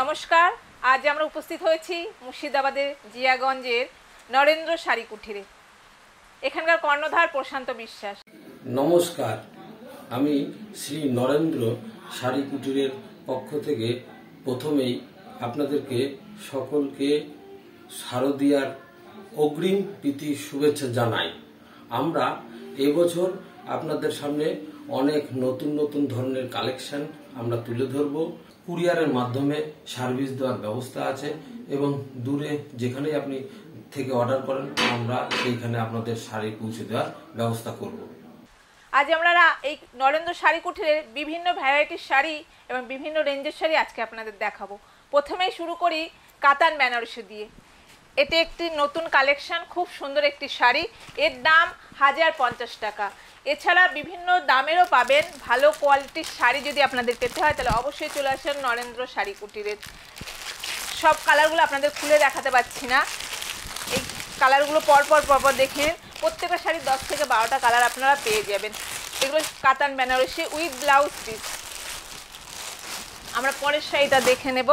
নমস্কার, আজ আমরা উপস্থিত হয়েছি মুর্শিদাবাদের জিয়াগঞ্জের নরেন্দ্র শাড়ি কুঠিরে। এখানকার কর্ণধার প্রশান্ত বিশ্বাস। নমস্কার, আমি শ্রী নরেন্দ্র শাড়ি কুটিরের পক্ষ থেকে প্রথমেই আপনাদেরকে সকলকে শারদীয়ার অগ্রিম প্রীতি শুভেচ্ছা জানাই। আমরা এবছর আপনাদের সামনে অনেক নতুন নতুন ধরনের কালেকশন আমরা তুলে ধরব। কুরিয়ারের মাধ্যমে সার্ভিস দেওয়ার ব্যবস্থা আছে এবং দূরে যেখানেই আপনি থেকে অর্ডার করেন, আমরা সেইখানে আপনাদের শাড়ি পৌঁছে দেওয়ার ব্যবস্থা করব। আজ আমরা এই নরেন্দ্র শাড়ি কুঠিরের বিভিন্ন ভ্যারাইটির শাড়ি এবং বিভিন্ন রেঞ্জের শাড়ি আজকে আপনাদের দেখাবো। প্রথমেই শুরু করি কাতান বেনারসি দিয়ে। এটি একটি নতুন কালেকশন, খুব সুন্দর একটি শাড়ি। এর দাম হাজার পঞ্চাশ টাকা। এছাড়া বিভিন্ন দামেরও পাবেন। ভালো কোয়ালিটির শাড়ি যদি আপনাদের পেতে হয়, তাহলে অবশ্যই চলে আসেন নরেন্দ্র শাড়ি কুটিরের। সব কালারগুলো আপনাদের খুলে দেখাতে পাচ্ছি না। এই কালারগুলো পরপর পরপর দেখে নিন। প্রত্যেকটা শাড়ির দশ থেকে বারোটা কালার আপনারা পেয়ে যাবেন। এগুলো কাতান বেনারসি উইথ ব্লাউজ পিস। আমরা পরের শাড়িটা দেখে নেব।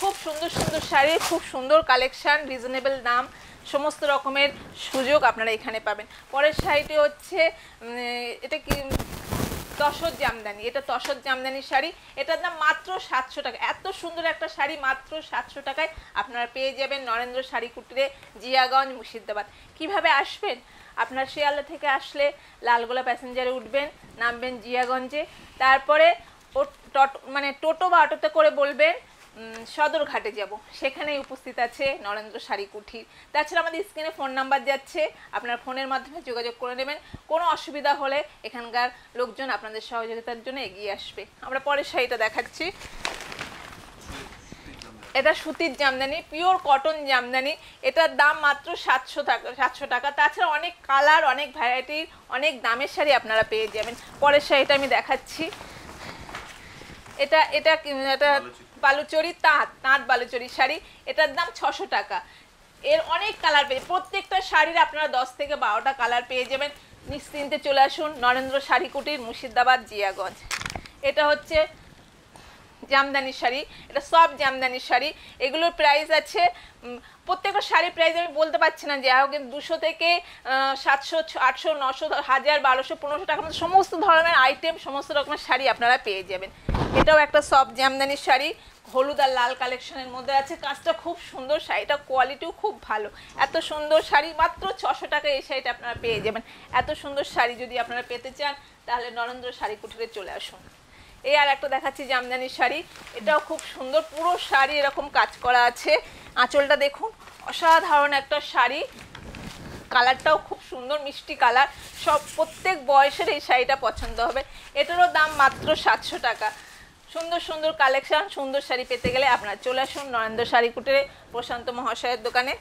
খুব সুন্দর সুন্দর শাড়ি, খুব সুন্দর কালেকশান রিজনেবল দাম, সমস্ত রকমের সুযোগ আপনারা এখানে পাবেন। পরের শাড়িটি হচ্ছে এটা কি, তসর জামদানি, এটা তসর জামদানি শাড়ি। এটার দাম মাত্র সাতশো টাকা। এত সুন্দর একটা শাড়ি মাত্র সাতশো টাকায় আপনারা পেয়ে যাবেন নরেন্দ্র শাড়ি কুটিরে, জিয়াগঞ্জ, মুর্শিদাবাদ। কীভাবে আসবেন? আপনার শিয়ালদা থেকে আসলে লালগোলা প্যাসেঞ্জারে উঠবেন, নামবেন জিয়াগঞ্জে। তারপরে ও টট- মানে টোটো বা অটোতে করে বলবেন সদরঘাটে যাব। সেখানেই উপস্থিত আছে নরেন্দ্র শাড়ি কুঠির তাছাড়া আমাদের স্ক্রিনে ফোন নাম্বার যাচ্ছে, আপনার ফোনের মাধ্যমে যোগাযোগ করে নেবেন। কোনো অসুবিধা হলে এখানকার লোকজন আপনাদের সহযোগিতার জন্য এগিয়ে আসবে। আমরা পরের শাড়িটা দেখাচ্ছি। এটা সুতির জামদানি, পিওর কটন জামদানি। এটার দাম মাত্র সাতশো টাকা সাতশো টাকা। তাছাড়া অনেক কালার, অনেক ভ্যারাইটির অনেক দামের শাড়ি আপনারা পেয়ে যাবেন। পরের শাড়িটা আমি দেখাচ্ছি। এটা এটা এটা বালুচরি, তাঁত তাঁত বালুচরি শাড়ি, এটার দাম ছশো টাকা। এর অনেক কালার পেয়ে প্রত্যেকটা শাড়ির আপনারা দশ থেকে বারোটা কালার পেয়ে যাবেন। নিশ্চিন্তে চলে আসুন নরেন্দ্র শাড়ি কুটির মুর্শিদাবাদ জিয়াগঞ্জ। এটা হচ্ছে জামদানি শাড়ি, এটা সব জামদানি শাড়ি। এগুলোর প্রাইস আছে প্রত্যেকটা শাড়ির প্রাইস আমি বলতে পারছি না যে হোক দুশো থেকে সাতশো, আটশো, নশো, হাজার, বারোশো, পনেরোশো টাকার মধ্যে সমস্ত ধরনের আইটেম সমস্ত রকমের শাড়ি আপনারা পেয়ে যাবেন। এটাও একটা সব জামদানি শাড়ি, হলুদ আর লাল কালেকশনের মধ্যে আছে। কাজটা খুব সুন্দর শাড়িটা কোয়ালিটিও খুব ভালো। এত সুন্দর শাড়ি, মাত্র ছশো টাকা এই শাড়িটা আপনারা পেয়ে যাবেন। এত সুন্দর শাড়ি যদি আপনারা পেতে চান, তাহলে নরেন্দ্র শাড়ি কুটিরে চলে আসুন। এই আর একটা দেখাচ্ছি জামদানি শাড়ি। এটাও খুব সুন্দর, পুরো শাড়ি এরকম কাজ করা আছে। আঁচলটা দেখুন, অসাধারণ একটা শাড়ি। কালারটাও খুব সুন্দর, মিষ্টি কালার। সব, প্রত্যেক বয়সের এই শাড়িটা পছন্দ হবে। এটারও দাম মাত্র সাতশো টাকা। সুন্দর সুন্দর কালেকশান, সুন্দর শাড়ি পেতে গেলে আপনারা চলে আসুন নরেন্দ্র শাড়ি কুটিরে প্রশান্ত মহাশয়ের দোকানে।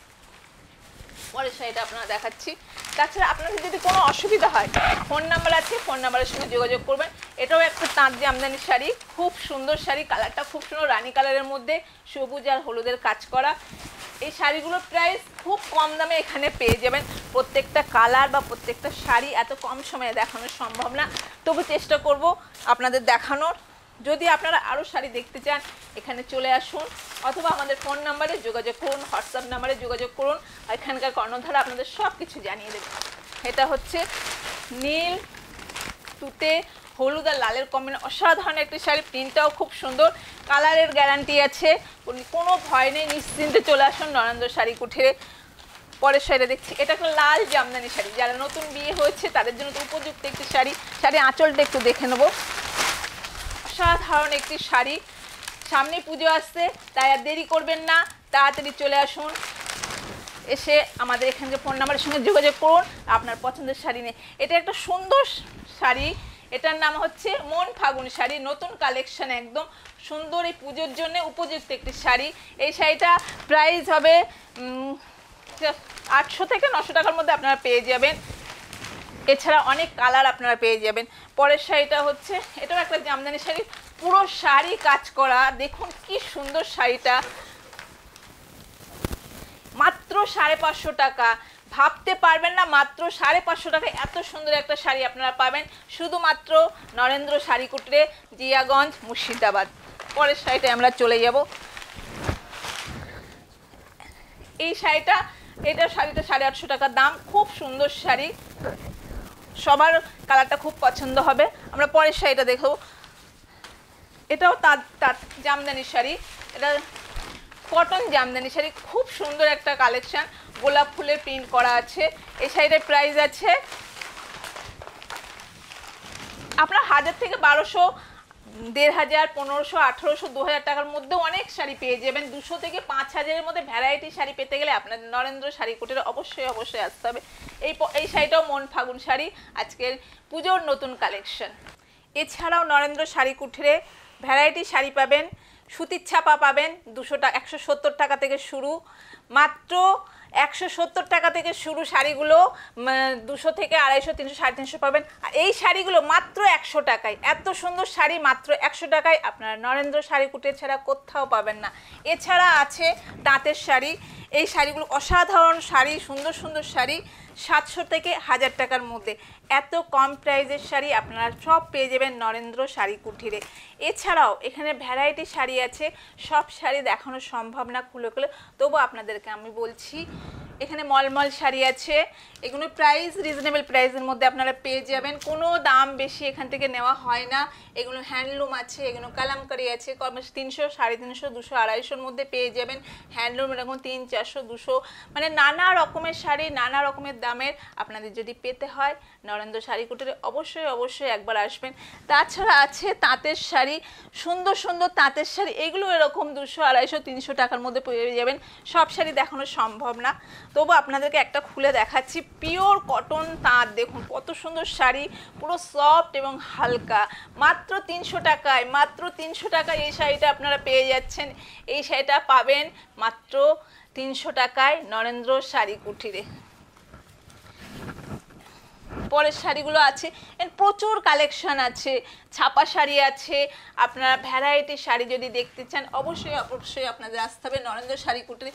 পরের শাড়িটা আপনারা দেখাচ্ছি। তাছাড়া আপনাদের যদি কোনো অসুবিধা হয়, ফোন নাম্বার আছে, ফোন নাম্বারের সঙ্গে যোগাযোগ করবেন। এটাও একটা তাঁত জামদানি শাড়ি, খুব সুন্দর শাড়ি, কালারটা খুব সুন্দর, রানী কালারের মধ্যে সবুজ আর হলুদের কাজ করা। এই শাড়িগুলোর প্রাইস খুব কম দামে এখানে পেয়ে যাবেন। প্রত্যেকটা কালার বা প্রত্যেকটা শাড়ি এত কম সময়ে দেখানো সম্ভব না। তবু চেষ্টা করব আপনাদের দেখানোর। যদি আপনারা আরও শাড়ি দেখতে চান, এখানে চলে আসুন, অথবা আমাদের ফোন নাম্বারে যোগাযোগ করুন, হোয়াটসঅ্যাপ নাম্বারে যোগাযোগ করুন, এখানকার কর্ণধারা আপনাদের সব কিছু জানিয়ে দেবে। এটা হচ্ছে নীল তুতে হলুদ আর লালের কম্বিনে অসাধারণ একটি শাড়ি, প্রিন্টটাও খুব সুন্দর, কালারের গ্যারান্টি আছে, কোনো- ভয় নেই, নিশ্চিন্তে চলে আসুন, নরেন্দ্র শাড়ি কুঠিরে পরের শাড়িটা দেখছি। এটা একটা লাল জামদানি শাড়ি, যারা নতুন বিয়ে হয়েছে, তাদের জন্য তো উপযুক্ত একটি শাড়ি। শাড়ি আঁচলটা একটু দেখে নেব। অসাধারণ একটি শাড়ি। সামনে পুজো আসছে, তাই আর দেরি করবেন না। তাড়াতাড়ি চলে আসুন। এসে আমাদের এখানকে ফোন নাম্বারের সঙ্গে যোগাযোগ করুন, আপনার পছন্দের শাড়ি নিয়ে। এটা একটা সুন্দর শাড়ি। এটার নাম হচ্ছে মন ফাগুন শাড়ি, নতুন কালেকশন একদম। সুন্দর এই পুজোর জন্য উপযুক্ত একটি শাড়ি। এই শাড়িটা প্রাইস হবে আটশো থেকে নশো টাকার মধ্যে আপনারা পেয়ে যাবেন। এছাড়া অনেক কালার আপনারা পেয়ে যাবেন। পরের শাড়িটা হচ্ছে, এটাও একটা জামদানি শাড়ি। পুরো শাড়ি কাজ করা। দেখুন কি সুন্দর শাড়িটা। মাত্র সাড়ে পাঁচশো টাকা। ভাবতে পারবেন না, মাত্র সাড়ে পাঁচশো টাকায় এত সুন্দর একটা শাড়ি আপনারা পাবেন। শুধুমাত্র নরেন্দ্র শাড়ি কুটিরে জিয়াগঞ্জ, মুর্শিদাবাদ। পরের শাড়িটায় আমরা চলে যাব। এই শাড়িটা, এটা শাড়িটা সাড়ে আটশো টাকা দাম। খুব সুন্দর শাড়ি। সবার কালারটা খুব পছন্দ হবে। আমরা পরের শাড়িটা দেখো এটাও তাঁত তাঁত জামদানি শাড়ি। এটা কটন জামদানি শাড়ি। খুব সুন্দর একটা কালেকশান। গোলাপ ফুলের প্রিন্ট করা আছে। এই শাড়িটার প্রাইস আছে আপনার হাজার থেকে বারোশো দেড় হাজার পনেরোশো আঠেরোশো দু হাজার টাকার মধ্যে অনেক শাড়ি পেয়ে যাবেন। দুশো থেকে পাঁচ হাজারের মধ্যে ভ্যারাইটি শাড়ি পেতে গেলে আপনাদের নরেন্দ্র শাড়ি কুটিরে অবশ্যই অবশ্যই আসতে হবে। এই এই শাড়িটাও মন ফাগুন শাড়ি। আজকের পুজোর নতুন কালেকশন এছাড়াও নরেন্দ্র শাড়ি কুঠিরে ভ্যারাইটি শাড়ি পাবেন, সুতির ছাপা পাবেন, দুশো টাকা একশো সত্তর টাকা থেকে শুরু। মাত্র একশো সত্তর টাকা থেকে শুরু শাড়িগুলো দুশো থেকে আড়াইশো, তিনশো, সাড়ে তিনশো পাবেন। আর এই শাড়িগুলো মাত্র একশো টাকায়। এত সুন্দর শাড়ি মাত্র একশো টাকায়। আপনারা নরেন্দ্র শাড়ি কুটে ছাড়া কোথাও পাবেন না। এছাড়া আছে তাঁতের শাড়ি। এই শাড়িগুলো অসাধারণ শাড়ি, সুন্দর সুন্দর শাড়ি, সাতশো থেকে হাজার টাকার মধ্যে। এত কম প্রাইজের শাড়ি আপনারা সব পেয়ে যাবেন নরেন্দ্র শাড়ি কুঠিরে এছাড়াও এখানে ভ্যারাইটি শাড়ি আছে, সব শাড়ি দেখানো সম্ভব না খুলে খুলে। তবু আপনাদেরকে আমি বলছি এখানে মলমল শাড়ি আছে। এগুলো প্রাইস রিজনেবল প্রাইসের মধ্যে আপনারা পেয়ে যাবেন। কোনো দাম বেশি এখান থেকে নেওয়া হয় না। এগুলো হ্যান্ডলুম আছে, এগুলো কালামকারি আছে। তিনশো, সাড়ে তিনশো, দুশো, আড়াইশোর মধ্যে পেয়ে যাবেন। হ্যান্ডলুম এরকম তিন, চারশো, দুশো। মানে নানা রকমের শাড়ি, নানা রকমের দামের আপনাদের যদি পেতে হয়, নরেন্দ্র শাড়ি কুটিরে অবশ্যই অবশ্যই একবার আসবেন। তাছাড়া আছে তাঁতের শাড়ি। সুন্দর সুন্দর তাঁতের শাড়ি, এগুলো এরকম দুশো, আড়াইশো, তিনশো টাকার মধ্যে পেয়ে যাবেন। সব শাড়ি দেখানো সম্ভব না। তবু আপনাদেরকে একটা খুলে দেখাচ্ছি। পিওর কটন তাঁত, দেখুন কত সুন্দর শাড়ি, পুরো সফট এবং হালকা। মাত্র তিনশো টাকায়, মাত্র তিনশো টাকায় এই শাড়িটা আপনারা পেয়ে যাচ্ছেন। এই শাড়িটা পাবেন মাত্র তিনশো টাকায় নরেন্দ্র শাড়ি কুঠিরে পরের শাড়িগুলো আছে। এর প্রচুর কালেকশন আছে। ছাপা শাড়ি আছে। আপনারা ভ্যারাইটি শাড়ি যদি দেখতে চান, অবশ্যই অবশ্যই আপনাদের আসতে হবে নরেন্দ্র শাড়ি কুটিরে।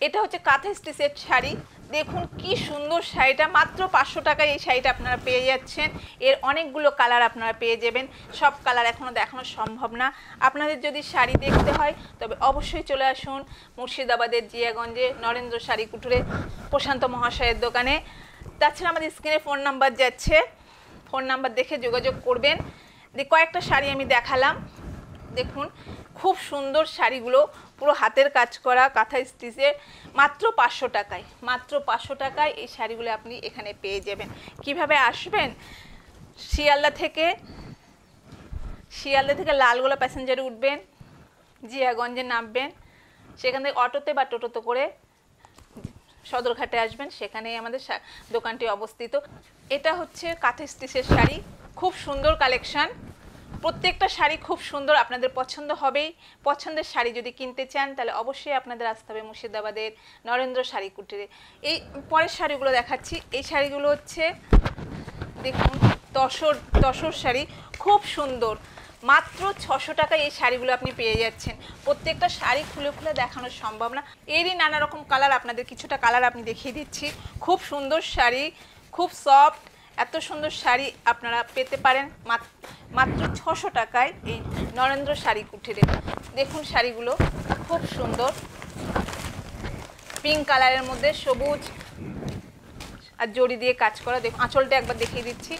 এটা হচ্ছে কাঁথা স্টিচের শাড়ি। দেখুন কি সুন্দর শাড়িটা, মাত্র পাঁচশো টাকায় এই শাড়িটা আপনারা পেয়ে যাচ্ছেন। এর অনেকগুলো কালার আপনারা পেয়ে যাবেন। সব কালার এখনও দেখানো সম্ভব না। আপনাদের যদি শাড়ি দেখতে হয়, তবে অবশ্যই চলে আসুন মুর্শিদাবাদের জিয়াগঞ্জে নরেন্দ্র শাড়ি কুটুরে প্রশান্ত মহাশয়ের দোকানে। তাছাড়া আমাদের স্ক্রিনে ফোন নাম্বার যাচ্ছে। ফোন নাম্বার দেখে যোগাযোগ করবেন। দিয়ে কয়েকটা শাড়ি আমি দেখালাম। দেখুন খুব সুন্দর শাড়িগুলো, পুরো হাতের কাজ করা কাঁথা স্টিচের, মাত্র পাঁচশো টাকায়, মাত্র পাঁচশো টাকায় এই শাড়িগুলো আপনি এখানে পেয়ে যাবেন। কীভাবে আসবেন? শিয়ালদা থেকে শিয়ালদা থেকে লালগোলা প্যাসেঞ্জারে উঠবেন, জিয়াগঞ্জে নামবেন, সেখান থেকে অটোতে বা টোটোতে করে সদরঘাটে আসবেন, সেখানেই আমাদের দোকানটি অবস্থিত। এটা হচ্ছে কাঁথা স্টিচের শাড়ি, খুব সুন্দর কালেকশন। প্রত্যেকটা শাড়ি খুব সুন্দর আপনাদের পছন্দ হবেই। পছন্দের শাড়ি যদি কিনতে চান, তাহলে অবশ্যই আপনাদের আসতে হবে মুর্শিদাবাদের নরেন্দ্র শাড়ি কুটিরে। এই পরের শাড়িগুলো দেখাচ্ছি। এই শাড়িগুলো হচ্ছে, দেখুন, তসর তসর শাড়ি। খুব সুন্দর। মাত্র ছশো টাকায় এই শাড়িগুলো আপনি পেয়ে যাচ্ছেন। প্রত্যেকটা শাড়ি খুলে খুলে দেখানো সম্ভব না। এরই নানা রকম কালার, আপনাদের কিছুটা কালার আপনি দেখিয়ে দিচ্ছি। খুব সুন্দর শাড়ি, খুব সফট এত সুন্দর শাড়ি আপনারা পেতে পারেন। মাত- মাত্র ছশো টাকায় এই নরেন্দ্র শাড়ি কুঠিরে দেখুন শাড়িগুলো, খুব সুন্দর। পিঙ্ক কালারের মধ্যে সবুজ আর জড়ি দিয়ে কাজ করা। দেখুন, আঁচলটা একবার দেখিয়ে দিচ্ছি।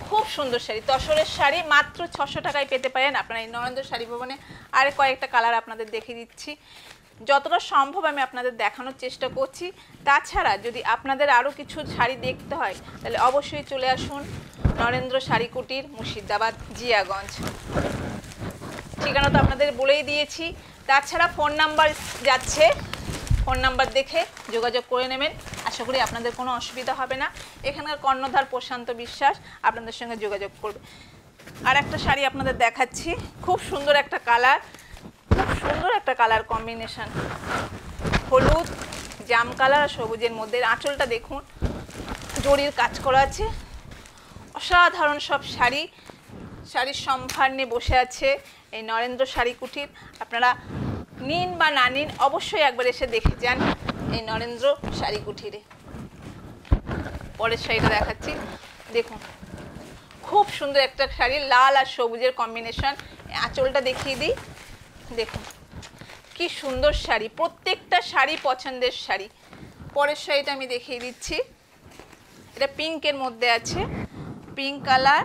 খুব সুন্দর শাড়ি, তসরের শাড়ি, মাত্র ছশো টাকায় পেতে পারেন। আপনারা এই নরেন্দ্র শাড়ি ভবনে আর কয়েকটা কালার আপনাদের দেখিয়ে দিচ্ছি। যতটা সম্ভব আমি আপনাদের দেখানোর চেষ্টা করছি। তাছাড়া যদি আপনাদের আরও কিছু শাড়ি দেখতে হয়, তাহলে অবশ্যই চলে আসুন নরেন্দ্র শাড়ি কুটির মুর্শিদাবাদ জিয়াগঞ্জ। ঠিকানা তো আপনাদের বলেই দিয়েছি। তাছাড়া ফোন নাম্বার যাচ্ছে, ফোন নাম্বার দেখে যোগাযোগ করে নেবেন। আশা করি আপনাদের কোনো অসুবিধা হবে না। এখানকার কর্ণধার প্রশান্ত বিশ্বাস আপনাদের সঙ্গে যোগাযোগ করবে। আর একটা শাড়ি আপনাদের দেখাচ্ছি। খুব সুন্দর একটা কালার। খুব সুন্দর একটা কালার কম্বিনেশন হলুদ, জাম কালার আর সবুজের মধ্যে। আঁচলটা দেখুন, জরির কাজ করা আছে। অসাধারণ সব শাড়ি। শাড়ির সম্ভার নিয়ে বসে আছে এই নরেন্দ্র শাড়ি কুটির। আপনারা নিন বা না নিন, অবশ্যই একবার এসে দেখে যান এই নরেন্দ্র শাড়ি কুঠিরে পরের শাড়িটা দেখাচ্ছি। দেখুন, খুব সুন্দর একটা শাড়ি, লাল আর সবুজের কম্বিনেশন আঁচলটা দেখিয়ে দিই। দেখুন, কি সুন্দর শাড়ি, প্রত্যেকটা শাড়ি পছন্দের শাড়ি। পরের শাড়িটা আমি দেখিয়ে দিচ্ছি। এটা পিঙ্কের মধ্যে আছে। পিঙ্ক কালার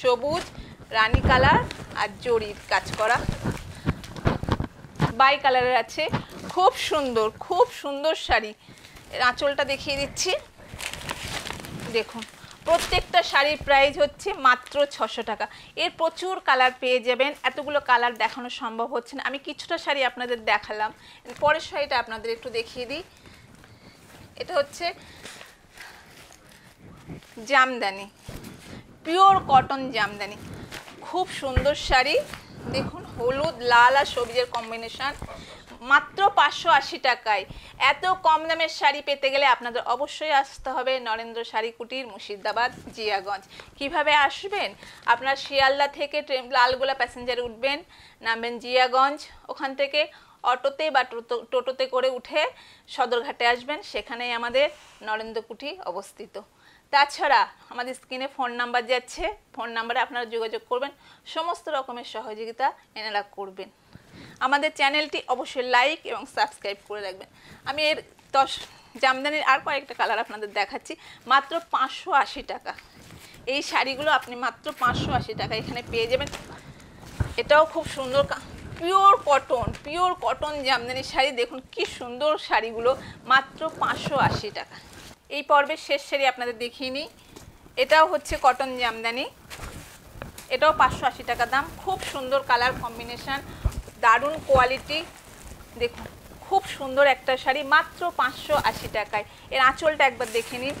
সবুজ, রানী কালার আর জরির কাজ করা। বাই কালারের আছে। খুব সুন্দর খুব সুন্দর শাড়ি। আঁচলটা দেখিয়ে দিচ্ছি। দেখুন। প্রত্যেকটা শাড়ির প্রাইস হচ্ছে মাত্র ছশো টাকা। এর প্রচুর কালার পেয়ে যাবেন, এতগুলো কালার দেখানো সম্ভব হচ্ছে না। আমি কিছুটা শাড়ি আপনাদের দেখালাম, পরের শাড়িটা আপনাদের একটু দেখিয়ে দিই। এটা হচ্ছে জামদানি পিওর কটন জামদানি। খুব সুন্দর শাড়ি, দেখুন হলুদ, লাল আর সবুজের কম্বিনেশন মাত্র পাঁচশো আশি টাকায়। এত কম দামের শাড়ি পেতে গেলে আপনাদের অবশ্যই আসতে হবে নরেন্দ্র শাড়ি কুটির মুর্শিদাবাদ জিয়াগঞ্জ। কীভাবে আসবেন? আপনার শিয়ালদা থেকে ট্রেন, লালগোলা প্যাসেঞ্জারে উঠবেন, নামবেন জিয়াগঞ্জ। ওখান থেকে অটোতে বা টোটো- টোটোতে করে উঠে সদরঘাটে আসবেন, সেখানেই আমাদের নরেন্দ্র কুঠি অবস্থিত। তাছাড়া আমাদের স্ক্রিনে ফোন নাম্বার যাচ্ছে, ফোন নাম্বারে আপনারা যোগাযোগ করবেন, সমস্ত রকমের সহযোগিতা এনারা করবেন। আমাদের চ্যানেলটি অবশ্যই লাইক এবং সাবস্ক্রাইব করে রাখবেন। আমি এর দশ জামদানির আর কয়েকটা কালার আপনাদের দেখাচ্ছি, মাত্র পাঁচশো আশি টাকা। এই শাড়িগুলো আপনি মাত্র পাঁচশো আশি টাকা এখানে পেয়ে যাবেন। এটাও খুব সুন্দর pure cotton pure cotton Jamdani sari. দেখুন কি সুন্দর শাড়িগুলো, মাত্র পাঁচশো আশি টাকা। এই পর্বের শেষ শাড়ি আপনাদের দেখিয়ে নিই। এটাও হচ্ছে কটন জামদানি। এটাও পাঁচশো আশি টাকা দাম। খুব সুন্দর কালার কম্বিনেশন দারুণ কোয়ালিটি দেখুন, খুব সুন্দর একটা শাড়ি, মাত্র পাঁচশো আশি টাকায়। এর আঁচলটা একবার দেখে নিন।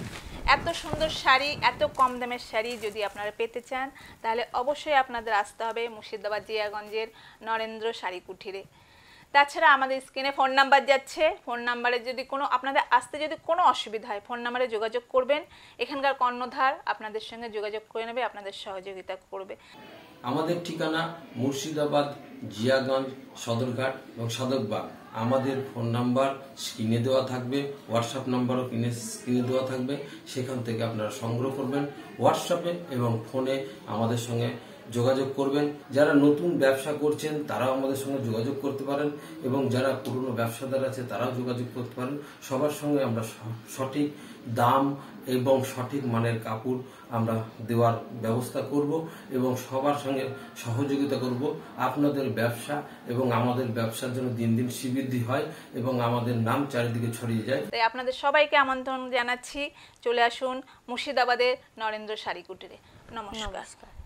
এত সুন্দর শাড়ি, এত কম দামের শাড়ি যদি আপনারা পেতে চান, তাহলে অবশ্যই আপনাদের আসতে হবে মুর্শিদাবাদ জিয়াগঞ্জের নরেন্দ্র শাড়ি কুঠিরে। তাছাড়া আমাদের স্ক্রিনে ফোন নাম্বার যাচ্ছে। ফোন নাম্বারে যদি কোনো, আপনাদের আসতে যদি কোনো অসুবিধা হয়, ফোন নাম্বারে যোগাযোগ করবেন। এখানকার কর্ণধার আপনাদের সঙ্গে যোগাযোগ করে নেবে, আপনাদের সহযোগিতা করবে। আমাদের ঠিকানা মুর্শিদাবাদ, জিয়াগঞ্জ, সদরঘাট এবং সদকবাগ। আমাদের ফোন নাম্বার স্ক্রিনে দেওয়া থাকবে, হোয়াটসঅ্যাপ নাম্বারও কিনে স্ক্রিনে দেওয়া থাকবে। সেখান থেকে আপনারা সংগ্রহ করবেন হোয়াটসঅ্যাপে এবং ফোনে আমাদের সঙ্গে যোগাযোগ করবেন। যারা নতুন ব্যবসা করছেন তারাও আমাদের সঙ্গে যোগাযোগ করতে পারেন এবং যারা পুরনো ব্যবসাদার আছে তারাও যোগাযোগ করতে পারেন। সবার সঙ্গে আমরা সঠিক দাম এবং সঠিক মানের কাপড় আমরা দেওয়ার ব্যবস্থা করব এবং সবার সঙ্গে সহযোগিতা করব। আপনাদের ব্যবসা এবং আমাদের ব্যবসার জন্য দিন দিন শ্রীবৃদ্ধি হয় এবং আমাদের নাম চারিদিকে ছড়িয়ে যায়। তাই আপনাদের সবাইকে আমন্ত্রণ জানাচ্ছি। চলে আসুন মুর্শিদাবাদের নরেন্দ্র শাড়ি কুটিরে। নমস্কার।